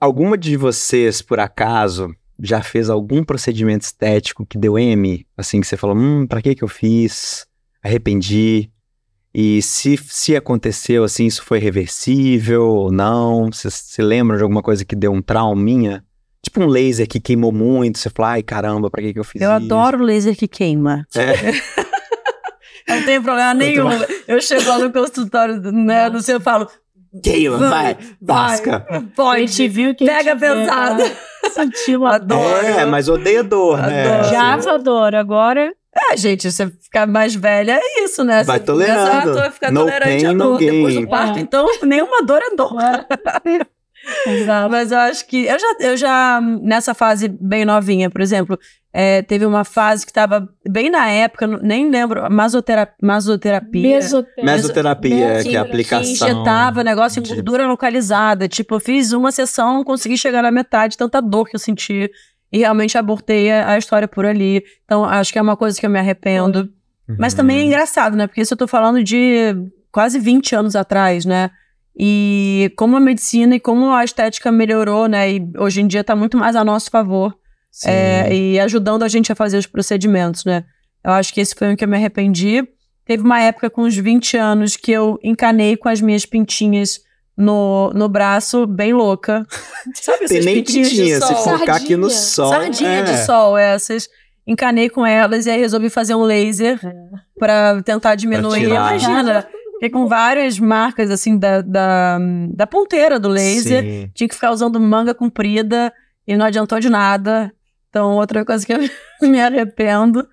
Alguma de vocês, por acaso, já fez algum procedimento estético que deu M? Assim, que você falou, hum, pra que que eu fiz? Arrependi. E se, se aconteceu, assim, isso foi reversível ou não? Você se lembra de alguma coisa que deu um trauminha? Tipo um laser que queimou muito, você fala, ai caramba, pra que, que eu fiz Eu isso? adoro laser que queima. É. Não tem problema nenhum. Eu chego lá no consultório, né, no seu, eu falo, Queima, vai, Vai, tasca. A gente pode, viu que pega é, pesado. sentiu a dor. É, mas odeia dor, né? Já Assim, adoro, agora É, gente, você ficar mais velha é isso, né? Vai Você tolerando. dor, ficar No tolerante pain, à dor. Depois do parto, É. então, nenhuma dor é dor. Exato. Mas eu acho que. Eu já, eu já, nessa fase bem novinha, por exemplo, é, teve uma fase que tava bem na época, nem lembro, masotera, masoterapia. Mesoterapia. Mesoterapia, que é a Que Que aplicação. injetava negócio em de- gordura localizada. Tipo, eu fiz uma sessão, não consegui chegar na metade, tanta dor que eu senti. E realmente abortei a, a história por ali. Então, acho que é uma coisa que eu me arrependo. Mas também é Uhum. engraçado, né? Porque isso eu tô falando de quase 20 anos atrás, né? E como a medicina e como a estética melhorou, né? E hoje em dia tá muito mais a nosso favor. É, e ajudando a gente a fazer os procedimentos, né? Eu acho que esse foi um que eu me arrependi. Teve uma época com uns 20 anos que eu encanei com as minhas pintinhas no, no braço, bem louca. Sabe Tem essas nem pintinhas pintinha, de se sol? focar aqui no Sardinha. sol. Sardinha é. de sol, essas. Encanei com elas e aí resolvi fazer um laser pra tentar diminuir. Imagina, fiquei com várias marcas assim da, da, da ponteira do laser. Sim. Tinha que ficar usando manga comprida e não adiantou de nada. Então, outra coisa que eu me arrependo.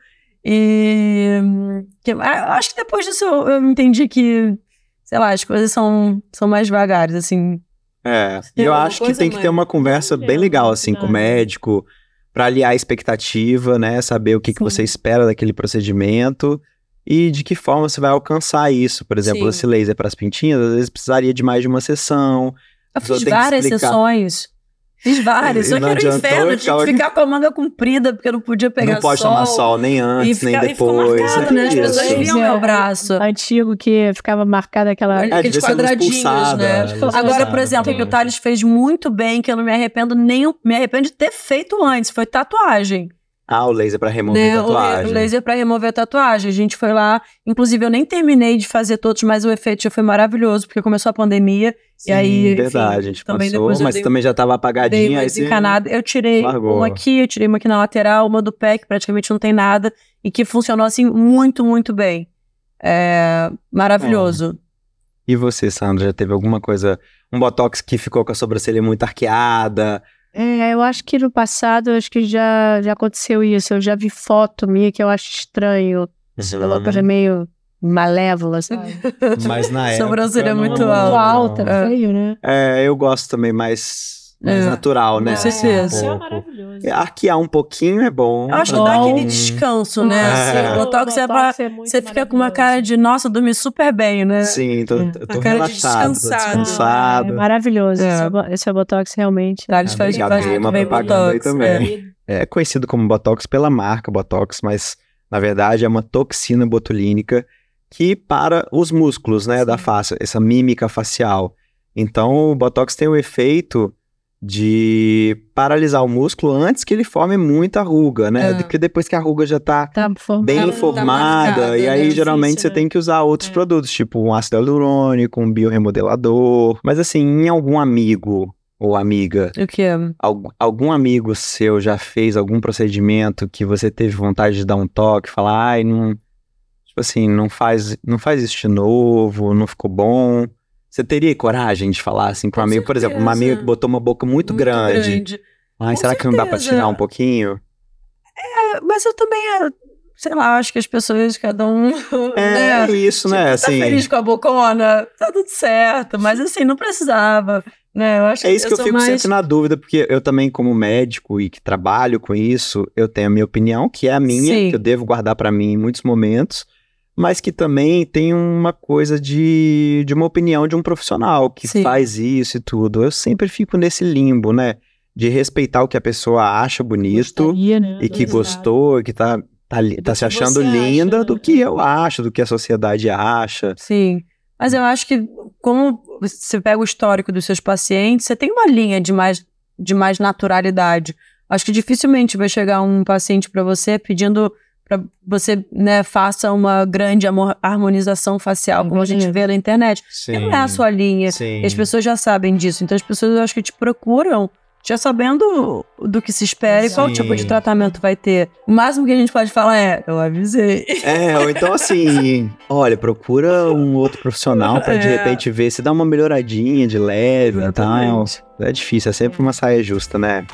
E que, ah, acho que depois disso eu, eu entendi que, sei lá, as coisas são, são mais devagares, assim. É, e eu acho que tem que ter uma conversa bem legal, assim, com o não. médico, pra aliar a expectativa, né? Saber o que, que você espera daquele procedimento e de que forma você vai alcançar isso. Por exemplo, Sim. esse laser para as pintinhas, às vezes precisaria de mais de uma sessão. Eu fiz várias explicar. sessões. Fiz várias. E Só que era um inferno. Tinha que ficar com a manga comprida, porque eu não podia pegar não pode sol. tomar sol nem antes, nem e depois. marcado, é né? As isso. pessoas viam É. meu braço. Antigo que ficava marcada aquela. É, Aqueles quadradinhos, né? luz Agora, por exemplo, o que o. Thales fez muito bem, que eu não me arrependo nem me arrependo de ter feito antes, foi tatuagem. Ah, o laser para remover Né? Tatuagem. O laser pra remover a tatuagem. A gente foi lá, inclusive eu nem terminei de fazer todos, mas o efeito já foi maravilhoso, porque começou a pandemia, Sim, e aí, enfim, verdade, a gente também passou, depois mas dei- também já tava apagadinha. aí você- desencanada. Eu tirei largou. uma aqui, eu tirei uma aqui na lateral, uma do pé, que praticamente não tem nada, e que funcionou assim muito, muito bem. É maravilhoso. E você, Sandra, já teve alguma coisa, um botox que ficou com a sobrancelha muito arqueada? É, eu acho que no passado, acho que já, já aconteceu isso. Eu já vi foto minha que eu acho estranho. Uma coisa meio malévola, sabe? Mas na época. Sobrancelha não- muito Muito alta. É. feio, né? É, eu gosto também mais, mais É, natural, né? com certeza. Um Isso é maravilhoso. É, Arquear um pouquinho é bom. Eu acho que Bom. dá aquele descanso, né? É. Assim, o botox é pra. Você fica com uma cara de, nossa, dormi super bem, né? Sim, tô, É. eu tô A cara de relaxado, tô descansado. descansado. É maravilhoso. É. Esse, é é Botox realmente. Thales Ah, faz, obrigado, faz dei muito uma bem propaganda aí também. é. É conhecido como Botox pela marca Botox, mas na verdade é uma toxina botulínica que para os músculos, né, da face, essa mímica facial. Então o Botox tem o efeito de paralisar o músculo antes que ele forme muita ruga, né? É. Porque depois que a ruga já tá Tá bem Tá- tá formada, marcada, e aí né? geralmente você né? tem que usar outros É. produtos, tipo um ácido hialurônico, um bioremodelador. Mas assim, em algum amigo ou amiga, O que? Algu- algum amigo seu já fez algum procedimento que você teve vontade de dar um toque, falar, ai, não, tipo assim, não faz, não faz isso de novo, não ficou bom. Você teria coragem de falar assim para um amigo, por exemplo, uma certeza. amiga que botou uma boca muito, grande. Ai, Com será que não dá pra certeza. tirar um pouquinho? É, Mas eu também, é, sei lá, acho que as pessoas, cada um. É, né? isso, né? Tá Assim, feliz com a bocona, tá tudo certo. Mas assim, não precisava. Né? Eu acho é isso que eu sou fico mais... sempre na dúvida, porque eu também, como médico e que trabalho com isso, eu tenho a minha opinião, que é a minha, Sim. que eu devo guardar pra mim em muitos momentos, mas que também tem uma coisa de, de uma opinião de um profissional que Sim. faz isso e tudo. Eu sempre fico nesse limbo, né? De respeitar o que a pessoa acha bonito Gostaria, né, e que gostou, que tá, tá, tá se achando você acha, linda, né? do que eu acho, do que a sociedade acha. Sim. Mas eu acho que, como você pega o histórico dos seus pacientes, você tem uma linha de mais de mais naturalidade. Acho que dificilmente vai chegar um paciente para você pedindo para você né, faça uma grande harmonização facial, como a gente vê na internet. Sim. Não é a sua linha. Sim. E as pessoas já sabem disso. Então as pessoas eu acho que te procuram já sabendo do que se espera Sim. e qual tipo de tratamento vai ter. O máximo que a gente pode falar é, eu avisei. É, ou então assim, olha, procura um outro profissional para é. de repente ver se dá uma melhoradinha de leve e tal. É difícil, é sempre uma saia justa, né?